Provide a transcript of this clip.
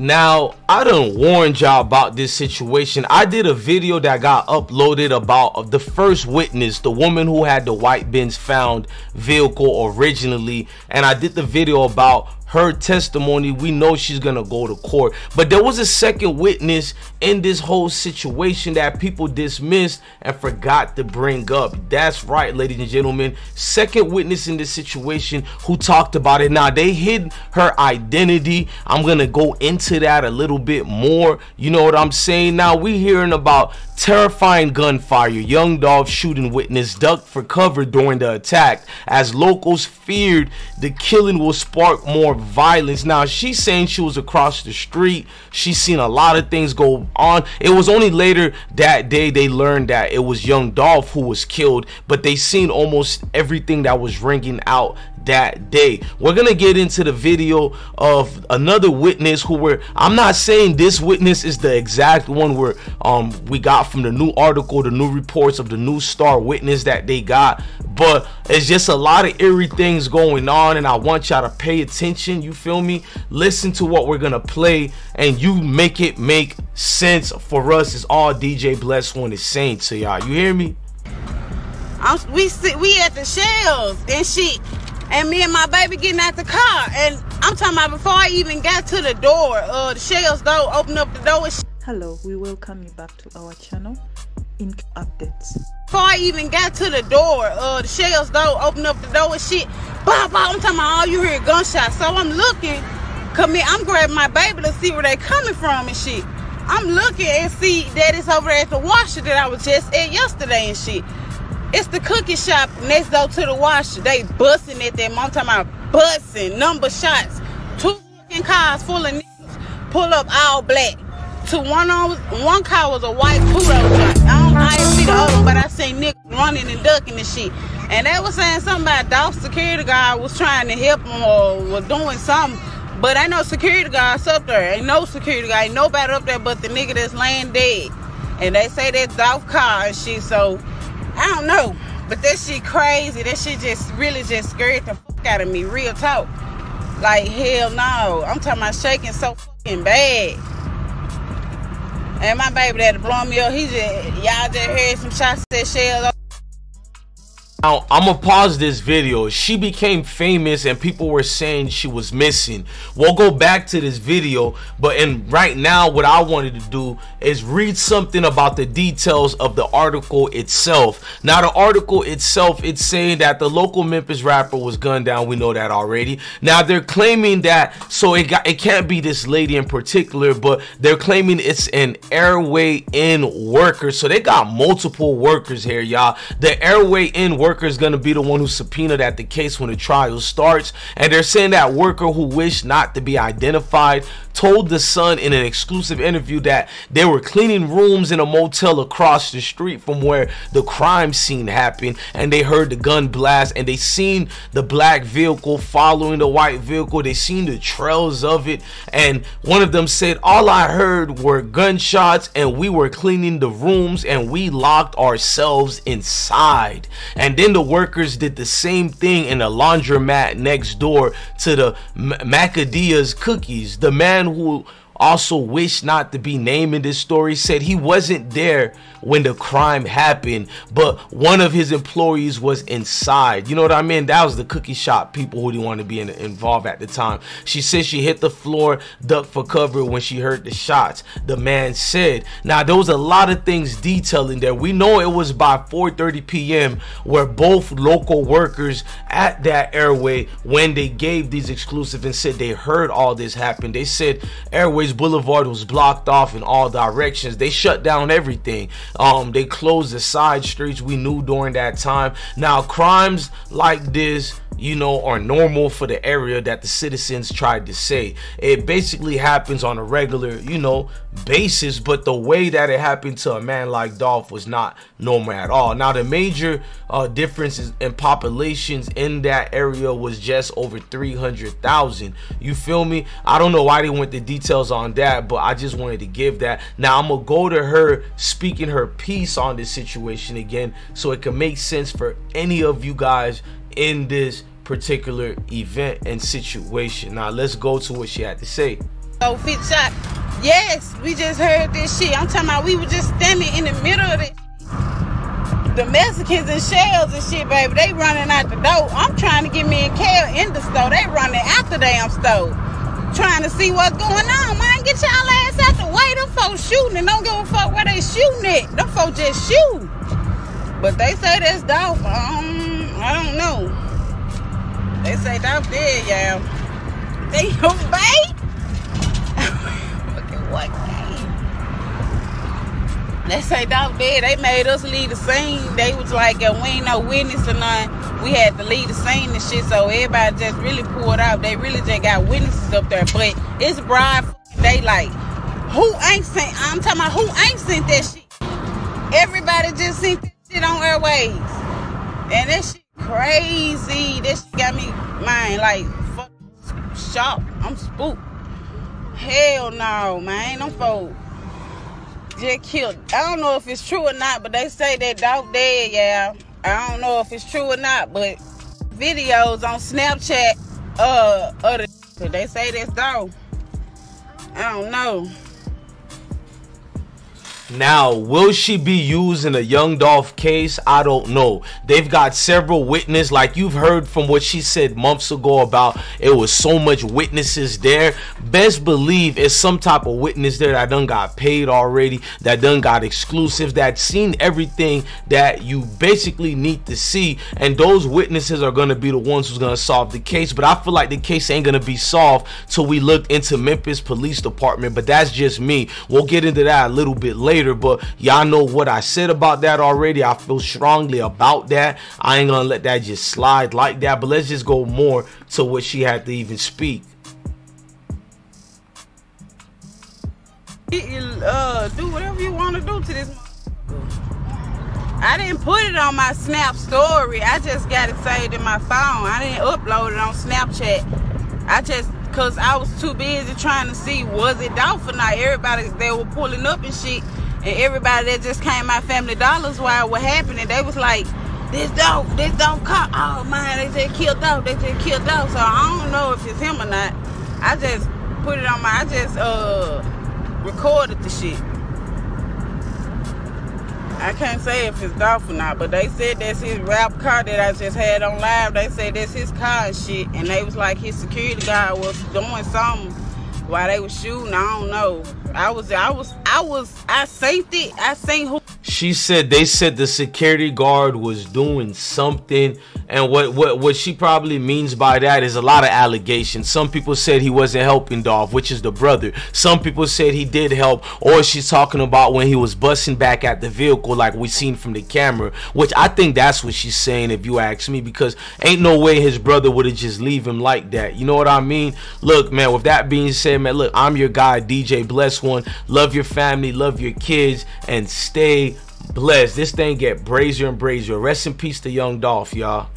Now, I done warned y'all about this situation. I did a video that got uploaded about uh, the first witness, the woman who had the white bins found vehicle originally. And I did the video about her testimony we know she's gonna go to court. But there was a second witness in this whole situation that people dismissed and forgot to bring up. That's right ladies and gentlemen. Second witness in this situation who talked about it. Now they hid her identity. I'm gonna go into that a little bit more. You know what i'm saying? Now we're hearing about terrifying gunfire young Dolph shooting witness ducked for cover during the attack. As locals feared the killing will spark more violence. Now she's saying she was across the street. She's seen a lot of things go on. It was only later that day they learned that it was young Dolph who was killed, but they seen almost everything that was ringing out that day. We're gonna get into the video of another witness who were I'm not saying this witness is the exact one where um we got from the new article, the new reports of the new star witness that they got, but it's just a lot of eerie things going on, and I want y'all to pay attention. You feel me? Listen to what we're gonna play, and you make it make sense for us. Is all DJ BlessOne is saying to y'all. You hear me? I'm, we we at the shells and she and me and my baby getting out the car and I'm talking about before I even got to the door, uh the shells door, open up the door and Hello, we welcome you back to our channel in updates. Before I even got to the door, uh, the shells door, open up the door and shit. Bah, I'm talking about all you hear gunshots. So I'm looking, come here, I'm grabbing my baby to see where they coming from and shit. I'm looking and see that it's over there at the washer that I was just at yesterday and shit. It's the cookie shop next door to the washer. They busting at them. I'm talking about busting, number shots. Two fucking cars full of niggas pull up all black to one on one car was a white Pluto truck. I don't I didn't see the other, but I seen niggas running and ducking and shit. And they was saying something about Dolph security guard was trying to help them or was doing something. But I know security guards up there. Ain't no security guard. Ain't nobody up there but the nigga that's laying dead. And they say that's Dolph car and shit. So I don't know. But that shit crazy. That shit just really just scared the fuck out of me. Real talk. Like hell no. I'm talking about shaking so fucking bad. And my baby that blow me up, he just y'all just heard some shots that shell now, I'm gonna pause this video. She became famous and people were saying she was missing. We'll go back to this video, but in right now, what I wanted to do is read something about the details of the article itself. Now, the article itself, it's saying that the local Memphis rapper was gunned down. We know that already. Now, they're claiming that, so it got it can't be this lady in particular, but they're claiming it's an airway in worker. So they got multiple workers here, y'all. The airway in worker worker is going to be the one who subpoenaed at the case when the trial starts. And they're saying that worker who wished not to be identified told the Sun in an exclusive interview that they were cleaning rooms in a motel across the street from where the crime scene happened and they heard the gun blast and they seen the black vehicle following the white vehicle they seen the trails of it and one of them said all I heard were gunshots and we were cleaning the rooms and we locked ourselves inside and then the workers did the same thing in a laundromat next door to the Makeda's cookies. The man who also wished not to be named in this story. Said he wasn't there when the crime happened but one of his employees was inside. You know what i mean? That was the cookie shop people who didn't want to be in, involved at the time. She said she hit the floor ducked for cover when she heard the shots the man said. Now there was a lot of things detailing there. We know it was by 4:30 p.m where both local workers at that airway when they gave these exclusive and said they heard all this happen they said airways Boulevard was blocked off in all directions. They shut down everything. Um, they closed the side streets we knew during that time. Now, crimes like this you know, are normal for the area that the citizens tried to say. It basically happens on a regular, you know, basis, but the way that it happened to a man like Dolph was not normal at all. Now, the major uh, differences in populations in that area was just over 300,000. You feel me? I don't know why they went the details on that, but I just wanted to give that. Now, I'm going to go to her speaking her piece on this situation again so it can make sense for any of you guys in this particular event and situation. Now let's go to what she had to say. So fit shot. Yes, we just heard this shit. I'm talking about we were just standing in the middle of it. The Mexicans and shells and shit, baby, they running out the door. I'm trying to get me and Kale in the store. They running out the damn store. Trying to see what's going on. Man, get y'all ass out the way. Them folks shooting and don't give a fuck where they shooting at. Them folks just shoot. But they say that's dope. Um, I don't know. They say Dolph dead, yeah. They obey? Fucking what game? They say Dolph dead. They made us leave the scene. They was like, yeah, we ain't no witness or none. We had to leave the scene and shit. So everybody just really pulled out. They really just got witnesses up there. But it's broad daylight. Who ain't seen? I'm talking about who ain't seen that shit. Everybody just seen that shit on airways. And that shit crazy. This got me mind like fuck shocked. I'm spooked. Hell no, man. Them folks just killed. I don't know if it's true or not, but they say that dog dead, yeah. I don't know if it's true or not, but videos on Snapchat uh of the they say that's dog. I don't know. Now, will she be used in a Young Dolph case? I don't know. They've got several witnesses, like you've heard from what she said months ago about it was so much witnesses there. Best believe it's some type of witness there that done got paid already, that done got exclusives, that seen everything that you basically need to see. And those witnesses are gonna be the ones who's gonna solve the case. But I feel like the case ain't gonna be solved till we look into Memphis Police Department. But that's just me. We'll get into that a little bit later later, but y'all know what I said about that already. I feel strongly about that. I ain't gonna let that just slide like that, but let's just go more to what she had to even speak. Uh, do whatever you want to do to this. I didn't put it on my Snap story. I just got it saved in my phone. I didn't upload it on Snapchat. I just because I was too busy trying to see was it Dolph or not. Everybody they were pulling up and shit. And everybody that just came my family dollars while what happening, they was like, this dog, this dog caught. Oh man, they just killed dog. They just killed dog. So I don't know if it's him or not. I just put it on my. I just uh recorded the shit. I can't say if it's Dolph or not, but they said that's his rap car that I just had on live. They said that's his car and shit, and they was like his security guy was doing something while they was shooting. I don't know. I was, I was, I was, I seen it. I seen who. She said they said the security guard was doing something, and what what what she probably means by that is a lot of allegations. Some people said he wasn't helping Dolph, which is the brother. Some people said he did help, or she's talking about when he was busting back at the vehicle, like we seen from the camera. Which I think that's what she's saying, if you ask me, because ain't no way his brother would have just leave him like that. You know what I mean? Look, man. With that being said, man, look, I'm your guy, DJ BlessOne. Love your family, love your kids, and stay blessed. This thing get brazier and brazier. Rest in peace to Young Dolph, y'all.